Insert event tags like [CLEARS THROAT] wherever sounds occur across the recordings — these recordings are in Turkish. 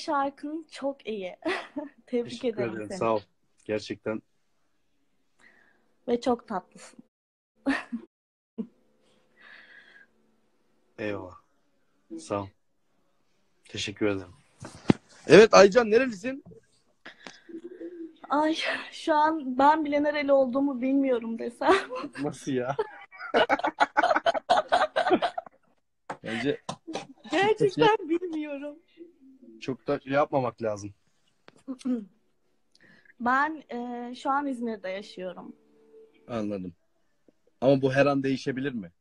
şarkın çok iyi. [LAUGHS] Tebrik Teşekkür ederim ederim. seni. Sağ ol. Gerçekten Ve çok tatlısın. [LAUGHS] eyvallah. Sağ ol. Teşekkür ederim. Evet Aycan nerelisin? Ay şu an ben bile nereli olduğumu bilmiyorum desem. [LAUGHS] Nasıl ya? Bence Gerçekten bilmiyorum. Çok da şey yapmamak lazım. [CLEARS THROAT] Ben e, şu an İzmir'de yaşıyorum. Anladım. Ama bu her an değişebilir mi?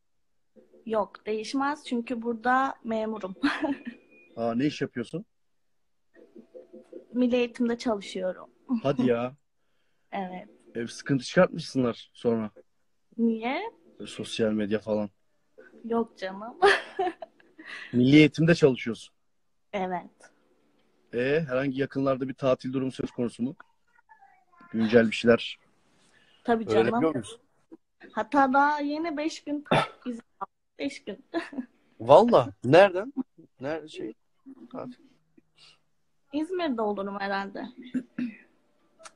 Yok değişmez çünkü burada memurum. [LAUGHS] Aa ne iş yapıyorsun? Milli eğitimde çalışıyorum. Hadi ya. [LAUGHS] Evet. Ev sıkıntı çıkartmışsınlar sonra. Niye? Sosyal medya falan. Yok canım. [LAUGHS] Milli eğitimde çalışıyorsun. Evet. E herhangi yakınlarda bir tatil durumu söz konusu mu? Güncel bir şeyler Tabii öğrenebiliyor canım. muyuz? Hatta daha yeni 5 gün izin 5 [COUGHS] gün. [LAUGHS] Valla. Nereden? Nerede şey? Tatil. İzmir'de olurum herhalde. [COUGHS]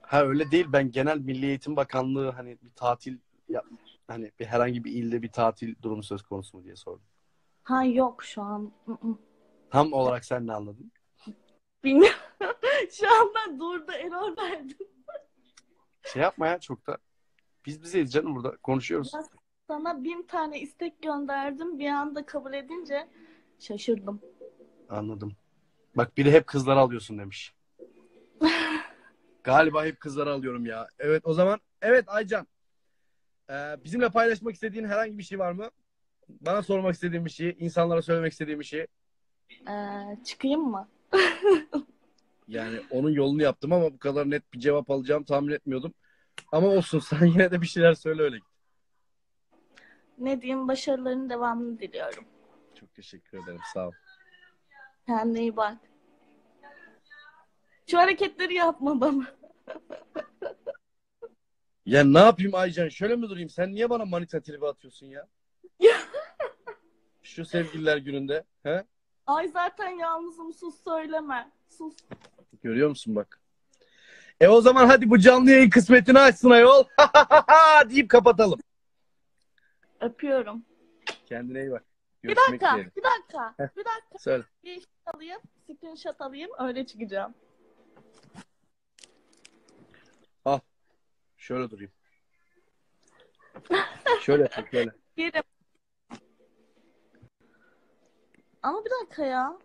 Ha öyle değil. Ben genel Milli Eğitim Bakanlığı hani bir tatil yap hani bir herhangi bir ilde bir tatil durumu söz konusu mu diye sordum. Ha yok şu an. Tam olarak sen ne anladın? Bilmiyorum. [LAUGHS] şu anda durdu error verdim. Şey yapma ya çok da. Biz bizeyiz canım burada konuşuyoruz. Sana bin tane istek gönderdim. Bir anda kabul edince şaşırdım. Anladım. Bak biri hep kızları alıyorsun demiş. [LAUGHS] Galiba hep kızları alıyorum ya. Evet o zaman evet Aycan. Ee, bizimle paylaşmak istediğin herhangi bir şey var mı? Bana sormak istediğin bir şey, insanlara söylemek istediğin bir şey. Ee, çıkayım mı? Yani onun yolunu yaptım ama bu kadar net bir cevap alacağım tahmin etmiyordum. Ama olsun [LAUGHS] sen yine de bir şeyler söyle öyle. Ne diyeyim başarıların devamını diliyorum. Çok teşekkür ederim sağ ol. Kendine iyi bak. Şu hareketleri yapma bana. [LAUGHS] Ya ne yapayım Aycan? Şöyle mi durayım? Sen niye bana manita tribi atıyorsun? Ya. Şu sevgililer gününde. He? Ay zaten yalnızım sus söyleme. Sus. Görüyor musun bak? E o zaman hadi bu canlı yayın kısmetini açsın ayol. [LAUGHS] deyip kapatalım. Öpüyorum. Kendine iyi bak. Bir Görüşmek dakika, üzere. bir dakika, bir dakika. Söyle. Bir şey alayım, screenshot alayım, öyle çıkacağım. Şöyle durayım. şöyle yapayım şöyle. [LAUGHS] Yerim. Ama bir dakika ya.